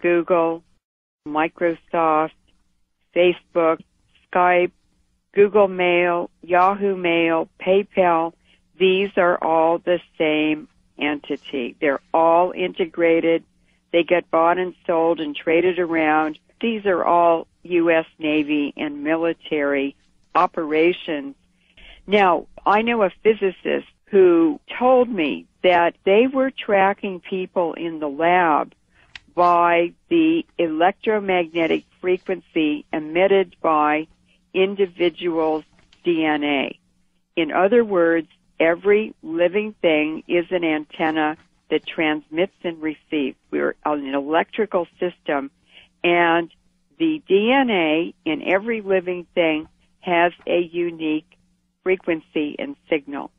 Google, Microsoft, Facebook, Skype, Google Mail, Yahoo Mail, PayPal, these are all the same entity. They're all integrated. They get bought and sold and traded around. These are all U.S. Navy and military operations. Now, I know a physicist who told me that they were tracking people in the lab by the electromagnetic frequency emitted by individuals' DNA. In other words, every living thing is an antenna that transmits and receives. We're an electrical system and the DNA in every living thing has a unique frequency and signal.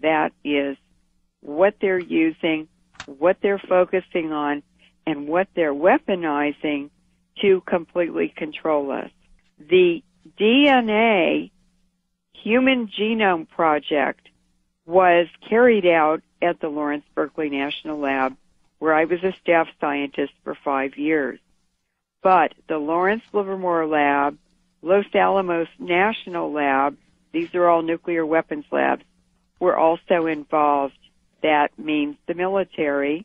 That is what they're using, what they're focusing on, and what they're weaponizing to completely control us. The DNA Human Genome Project was carried out at the Lawrence Berkeley National Lab, where I was a staff scientist for five years. But the Lawrence Livermore Lab, Los Alamos National Lab, these are all nuclear weapons labs, were also involved. That means the military,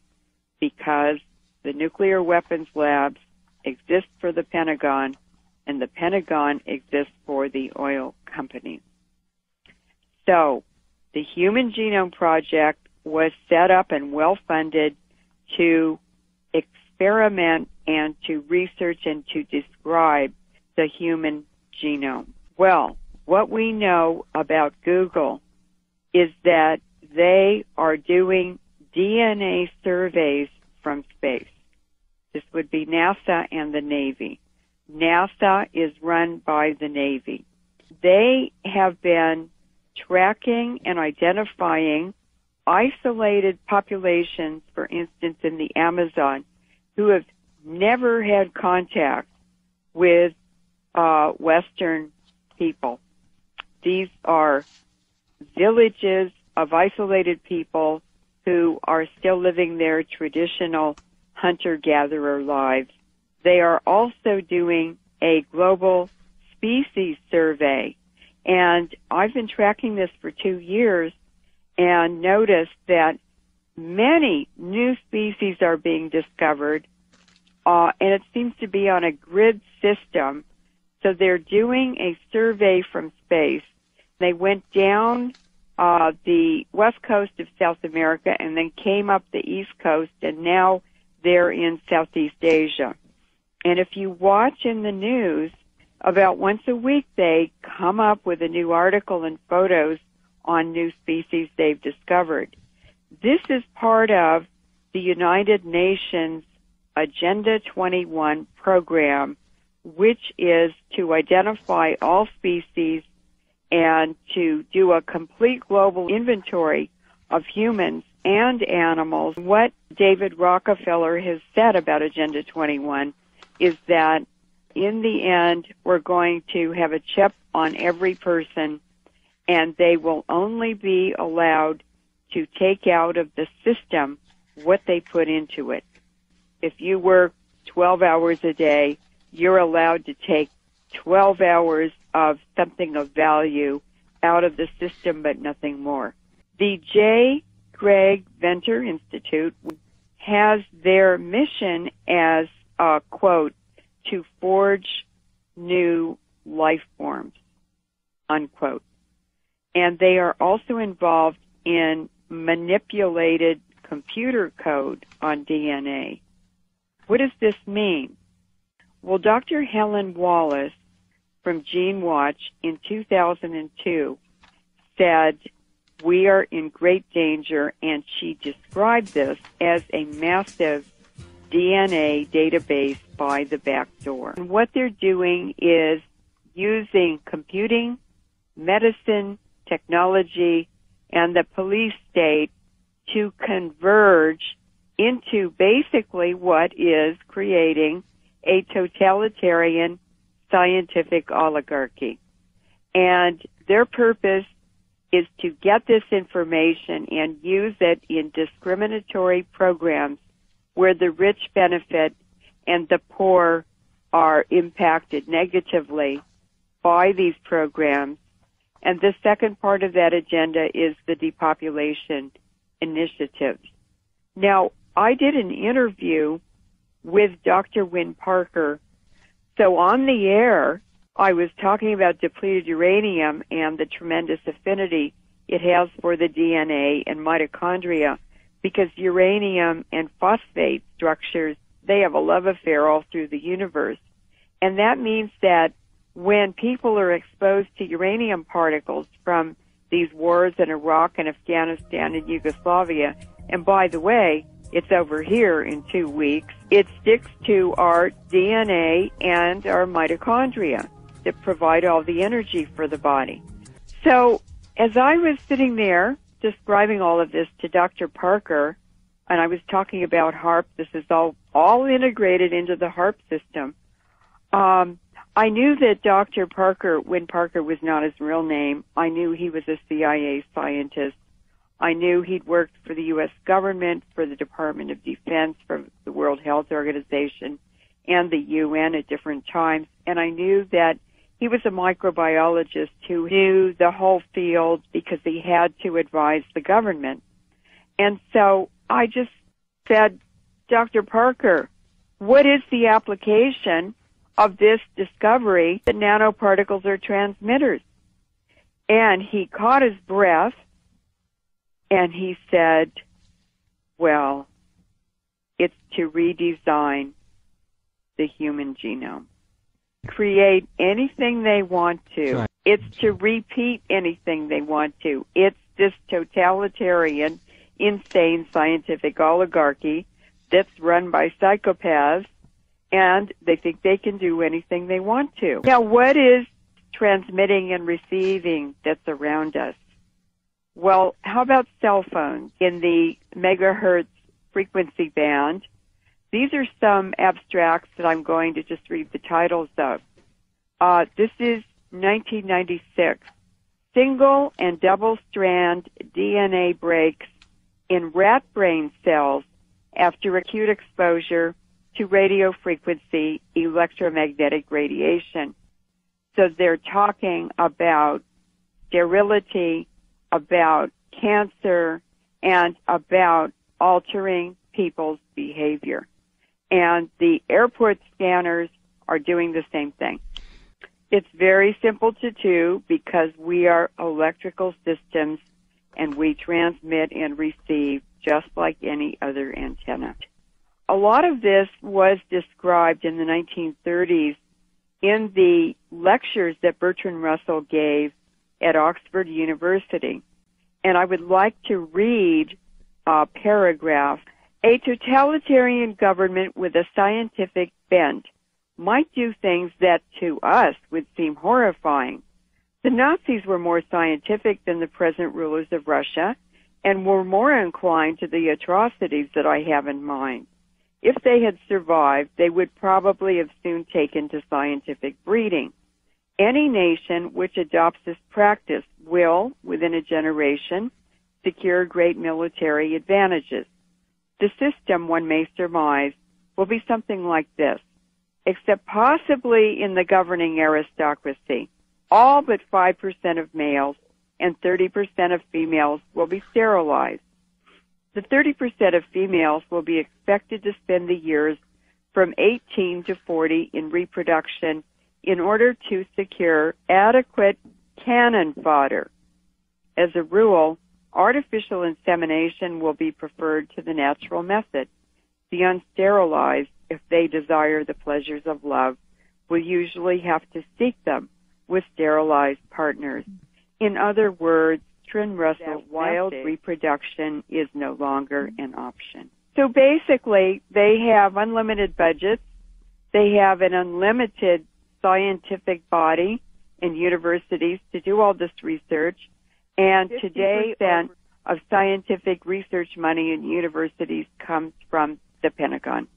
because the nuclear weapons labs exist for the Pentagon, and the Pentagon exists for the oil companies. So, the Human Genome Project was set up and well funded to experiment and to research and to describe the human genome. Well, what we know about Google is that they are doing DNA surveys from space. This would be NASA and the Navy. NASA is run by the Navy. They have been tracking and identifying isolated populations, for instance, in the Amazon, who have never had contact with uh, Western people. These are villages of isolated people who are still living their traditional hunter-gatherer lives. They are also doing a global species survey. And I've been tracking this for two years and noticed that many new species are being discovered, uh, and it seems to be on a grid system. So they're doing a survey from space. They went down uh, the west coast of South America and then came up the east coast, and now they're in Southeast Asia. And if you watch in the news, about once a week they come up with a new article and photos on new species they've discovered. This is part of the United Nations Agenda 21 program, which is to identify all species and to do a complete global inventory of humans and animals. What David Rockefeller has said about Agenda 21 is that in the end, we're going to have a chip on every person and they will only be allowed to take out of the system what they put into it. If you work 12 hours a day, you're allowed to take 12 hours of something of value out of the system, but nothing more. The J. Craig Venter Institute has their mission as, uh, quote, to forge new life forms, unquote. And they are also involved in manipulated computer code on DNA. What does this mean? Well, Dr. Helen Wallace from Gene Watch in 2002 said, we are in great danger, and she described this as a massive DNA database by the back door. And what they're doing is using computing, medicine, technology, and the police state to converge into basically what is creating a totalitarian scientific oligarchy. And their purpose is to get this information and use it in discriminatory programs where the rich benefit and the poor are impacted negatively by these programs. And the second part of that agenda is the depopulation initiatives. Now, I did an interview with Dr. Win Parker. So on the air, I was talking about depleted uranium and the tremendous affinity it has for the DNA and mitochondria because uranium and phosphate structures, they have a love affair all through the universe. And that means that when people are exposed to uranium particles from these wars in Iraq and Afghanistan and Yugoslavia, and by the way, it's over here in two weeks, it sticks to our DNA and our mitochondria that provide all the energy for the body. So as I was sitting there describing all of this to Dr. Parker, and I was talking about HAARP, this is all, all integrated into the HAARP system. Um, I knew that Dr. Parker, when Parker was not his real name. I knew he was a CIA scientist. I knew he'd worked for the U.S. government, for the Department of Defense, for the World Health Organization, and the UN at different times. And I knew that he was a microbiologist who knew the whole field because he had to advise the government. And so I just said, Dr. Parker, what is the application of this discovery that nanoparticles are transmitters. And he caught his breath and he said, well, it's to redesign the human genome. Create anything they want to. It's to repeat anything they want to. It's this totalitarian, insane scientific oligarchy that's run by psychopaths and they think they can do anything they want to. Now, what is transmitting and receiving that's around us? Well, how about cell phones in the megahertz frequency band? These are some abstracts that I'm going to just read the titles of. Uh, this is 1996. Single and double strand DNA breaks in rat brain cells after acute exposure to radio frequency electromagnetic radiation. So they're talking about sterility, about cancer, and about altering people's behavior. And the airport scanners are doing the same thing. It's very simple to do because we are electrical systems and we transmit and receive just like any other antenna a lot of this was described in the 1930s in the lectures that Bertrand Russell gave at Oxford University. And I would like to read a paragraph. A totalitarian government with a scientific bent might do things that to us would seem horrifying. The Nazis were more scientific than the present rulers of Russia and were more inclined to the atrocities that I have in mind. If they had survived, they would probably have soon taken to scientific breeding. Any nation which adopts this practice will, within a generation, secure great military advantages. The system, one may surmise, will be something like this, except possibly in the governing aristocracy. All but 5% of males and 30% of females will be sterilized. The 30% of females will be expected to spend the years from 18 to 40 in reproduction in order to secure adequate cannon fodder. As a rule, artificial insemination will be preferred to the natural method. The unsterilized, if they desire the pleasures of love, will usually have to seek them with sterilized partners. In other words, Bertrand Russell, wild reproduction is no longer an option. So basically, they have unlimited budgets. They have an unlimited scientific body and universities to do all this research. And today, uh, then, of scientific research money in universities comes from the Pentagon.